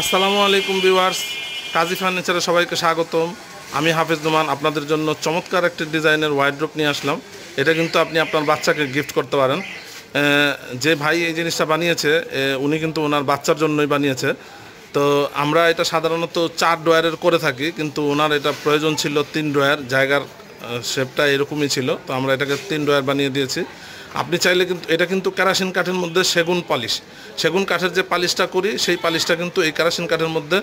আসসালামু আলাইকুম ভিউয়ার্স, কাজী ফার্নিচারে সবাইকে স্বাগতম। আমি হাফেজ নুমান, আপনাদের জন্য চমৎকার একটি ডিজাইনের ওয়াইড্রোপ নিয়ে আসলাম। এটা কিন্তু আপনি আপনার বাচ্চাকে গিফট করতে পারেন। যে ভাই এই জিনিসটা বানিয়েছে উনি কিন্তু ওনার বাচ্চার জন্যই বানিয়েছে। তো আমরা এটা সাধারণত চার ড্রয়ারের করে থাকি, কিন্তু ওনার এটা প্রয়োজন ছিল তিন ড্রয়ার জায়গার শেপটা এরকমই ছিল। তো আমরা এটাকে তিন ড্রয়ার বানিয়ে দিয়েছি। আপনি চাইলে কিন্তু, এটা কিন্তু কেরাসিন কাঠের মধ্যে সেগুন পালিশ। সেগুন কাঠের যে পালিশটা করি, সেই পালিশটা কিন্তু এই কেরাসিন কাঠের মধ্যে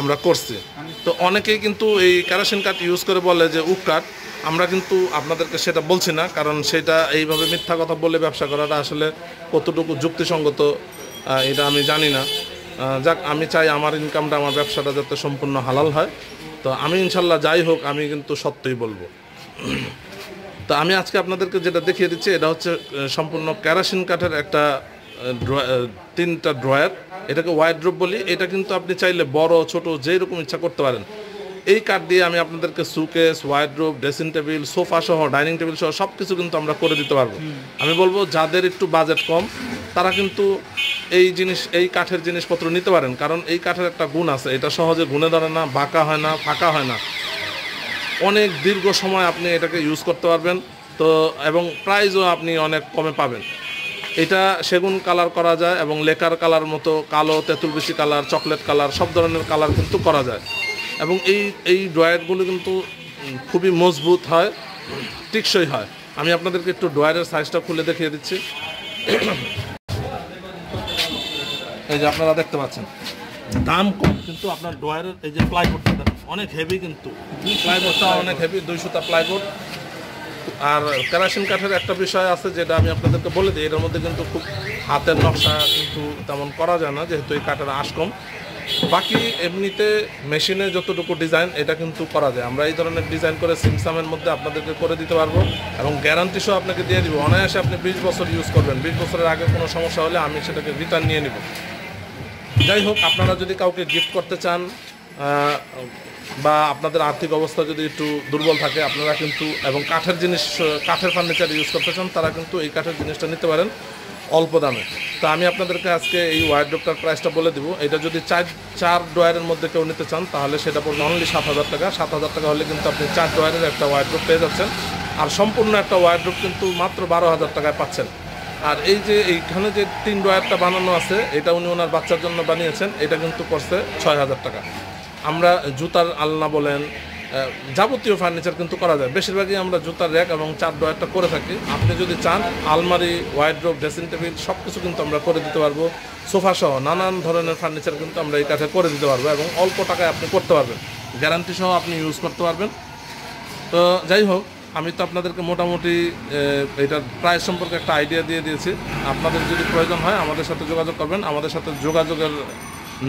আমরা করছি। তো অনেকেই কিন্তু এই কেরাসিন কাঠ ইউজ করে বলে যে উক কাঠ। আমরা কিন্তু আপনাদেরকে সেটা বলছি না, কারণ সেটা এইভাবে মিথ্যা কথা বলে ব্যবসা করাটা আসলে কতটুকু যুক্তিসঙ্গত এটা আমি জানি না। যাক, আমি চাই আমার ইনকামটা আমার ব্যবসাটা যাতে সম্পূর্ণ হালাল হয়। তো আমি ইনশাল্লাহ যাই হোক, আমি কিন্তু সত্যই বলব। তো আমি আজকে আপনাদেরকে যেটা দেখিয়ে দিচ্ছি এটা হচ্ছে সম্পূর্ণ ক্যারাসিন কাঠের একটা তিনটা ড্রয়ার। এটাকে ওয়াইড্রোপ বলি। এটা কিন্তু আপনি চাইলে বড় ছোট যেই রকম ইচ্ছা করতে পারেন। এই কাঠ দিয়ে আমি আপনাদেরকে showcase wardrobe dressing table sofa সহ ডাইনিং টেবিল সহ সব কিছু কিন্তু আমরা করে দিতে পারব। আমি বলব যাদের একটু বাজেট কম তারা কিন্তু এই জিনিস এই কাঠের জিনিসপত্র নিতে পারেন। কারণ এই কাঠের একটা গুণ আছে। এটা সহজে গুণে ধরে না বাঁকা হয় না ফাঁকা হয় না। অনেক দীর্ঘ সময় আপনি এটাকে ইউজ করতে পারবেন। তো, এবং প্রাইজও আপনি অনেক কমে পাবেন। এটা সেগুন কালার করা যায় এবং লেকার কালার মতো কালো তেঁতুল বেশি কালার চকলেট কালার সব ধরনের কালার কিন্তু করা যায়। এবং এই এই ড্রয়ারগুলো কিন্তু খুবই মজবুত হয়, টিকসই হয়। আমি আপনাদেরকে একটু ড্রয়ারের সাইজটা খুলে দেখিয়ে দিচ্ছি। এই যে আপনারা দেখতে পাচ্ছেন। দাম কম, কিন্তু আপনার ড্রয়ারের এই যে প্লাইবোর্ডটা অনেক হেভি কিন্তু। প্লাইবোর্ডটা অনেক হেভি দুইশোটা প্লাইবোর্ড আর কেরাসিন কাঠের একটা বিষয় আছে যেটা আমি আপনাদেরকে বলে দিই, এটার মধ্যে কিন্তু খুব হাতের নকশা কিন্তু তেমন করা যায় না, যেহেতু এই কাঠের আশ কম। বাকি এমনিতে মেশিনে যতটুকু ডিজাইন এটা কিন্তু করা যায়। আমরা এই ধরনের ডিজাইন করে সিমসামের মধ্যে আপনাদেরকে করে দিতে পারব এবং গ্যারান্টি সহ আপনাকে দিয়ে দিব। অনায়াসে আপনি বিশ বছর ইউজ করবেন। বিশ বছরের আগে কোনো সমস্যা হলে আমি সেটাকে রিটার্ন নিয়ে নিব। যাই হোক, আপনারা যদি কাউকে গিফট করতে চান বা আপনাদের আর্থিক অবস্থা যদি একটু দুর্বল থাকে, আপনারা কিন্তু, এবং কাঠের জিনিস, কাঠের ফার্নিচার ইউজ করতে চান, তারা কিন্তু এই কাঠের জিনিসটা নিতে পারেন অল্প দামে। তো আমি আপনাদেরকে আজকে এই ওয়ার্ড্রোপটার প্রাইসটা বলে দিব। এটা যদি চার চার ড্রয়ারের মধ্যে কেউ নিতে চান, তাহলে সেটা পড়বে অনলি সাত হাজার টাকা। সাত হাজার টাকা হলে কিন্তু আপনি চার ড্রয়ারের একটা ওয়ার্ড্রোপ পেয়ে যাচ্ছেন। আর সম্পূর্ণ একটা ওয়ার্ড্রোপ কিন্তু মাত্র বারো হাজার টাকায় পাচ্ছেন। আর এই যে এইখানে যে তিন ড্রয়ারটা বানানো আছে, এটা উনি ওনার বাচ্চার জন্য বানিয়েছেন, এটা কিন্তু করছে ছয় হাজার টাকা। আমরা জুতার আলনা বলেন যাবতীয় ফার্নিচার কিন্তু করা যায়। বেশিরভাগই আমরা জুতার র্যাক এবং চার ড্রয়ারটা করে থাকি। আপনি যদি চান, আলমারি ওয়াইড্রোপ ড্রেসিং টেবিল সব কিছু কিন্তু আমরা করে দিতে পারব। সোফা সহ নানান ধরনের ফার্নিচার কিন্তু আমরা এই কাঠে করে দিতে পারব এবং অল্প টাকায় আপনি করতে পারবেন। গ্যারান্টি সহ আপনি ইউজ করতে পারবেন। তো যাই হোক আমি তো আপনাদেরকে মোটামুটি এটার প্রাইস সম্পর্কে একটা আইডিয়া দিয়ে দিয়েছি। আপনাদের যদি প্রয়োজন হয়, আমাদের সাথে যোগাযোগ করবেন। আমাদের সাথে যোগাযোগের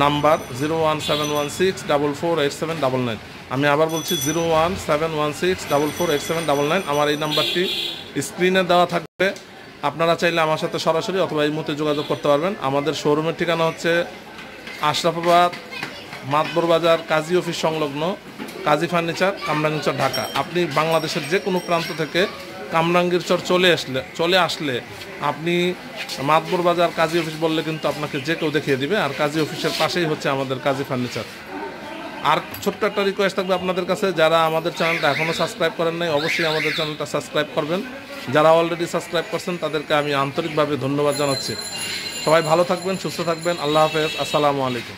number zero one seven one six double four eight seven double nine আমি আবার বলছি zero one seven one six double four seven double nine আমার এই নাম্বারটি স্ক্রিনে দেওয়া থাকবে। আপনারা চাইলে আমার সাথে সরাসরি অথবা এই মুহূর্তে যোগাযোগ করতে পারবেন। আমাদের শোরুমের ঠিকানা হচ্ছে আশরাফাবাদ, মাতবর বাজার, কাজী অফিস সংলগ্ন কাজী ফার্নিচার কামরাঙ্গিরচর ঢাকা। আপনি বাংলাদেশের যে কোনো প্রান্ত থেকে কামরাঙ্গীরচর চলে আসলে চলে আসলে আপনি মাতবর বাজার কাজী অফিস বললে কিন্তু আপনাকে যে কেউ দেখিয়ে দিবে, আর কাজী অফিসের পাশেই হচ্ছে আমাদের কাজী ফার্নিচার। আর ছোট্ট একটা রিকোয়েস্ট থাকবে আপনাদের কাছে, যারা আমাদের চ্যানেলটা এখনও সাবস্ক্রাইব করেন নাই, অবশ্যই আমাদের চ্যানেলটা সাবস্ক্রাইব করবেন। যারা অলরেডি সাবস্ক্রাইব করছেন, তাদেরকে আমি আন্তরিকভাবে ধন্যবাদ জানাচ্ছি। সবাই ভালো থাকবেন, সুস্থ থাকবেন, আল্লাহ হাফেজ, আসসালামু আলাইকুম।